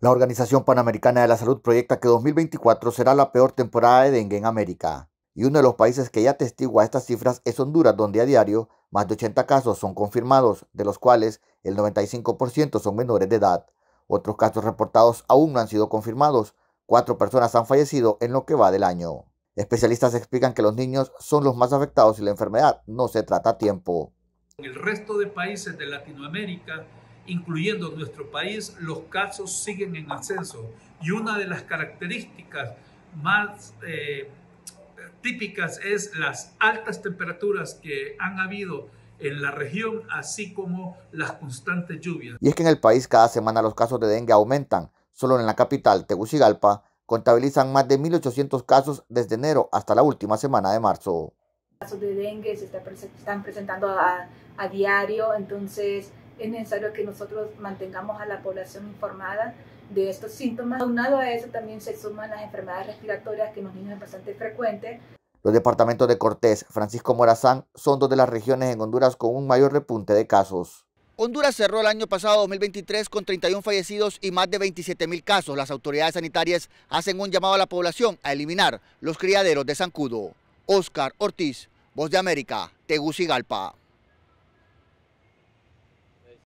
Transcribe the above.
La Organización Panamericana de la Salud proyecta que 2024 será la peor temporada de dengue en América. Y uno de los países que ya testigua estas cifras es Honduras, donde a diario más de 80 casos son confirmados, de los cuales el 95% son menores de edad. Otros casos reportados aún no han sido confirmados. Cuatro personas han fallecido en lo que va del año. Especialistas explican que los niños son los más afectados y la enfermedad no se trata a tiempo. El resto de países de Latinoamérica, incluyendo nuestro país, los casos siguen en ascenso. Y una de las características más eh, típicas es las altas temperaturas que han habido en la región, así como las constantes lluvias. Y es que en el país cada semana los casos de dengue aumentan. Solo en la capital, Tegucigalpa, contabilizan más de 1.800 casos desde enero hasta la última semana de marzo. Casos de dengue se están presentando a, a diario, entonces es necesario que nosotros mantengamos a la población informada de estos síntomas. Aunado a eso también se suman las enfermedades respiratorias que en los niños es bastante frecuente. Los departamentos de Cortés, Francisco Morazán, son dos de las regiones en Honduras con un mayor repunte de casos. Honduras cerró el año pasado 2023 con 31 fallecidos y más de 27 mil casos. Las autoridades sanitarias hacen un llamado a la población a eliminar los criaderos de zancudo. Oscar Ortiz, Voz de América, Tegucigalpa.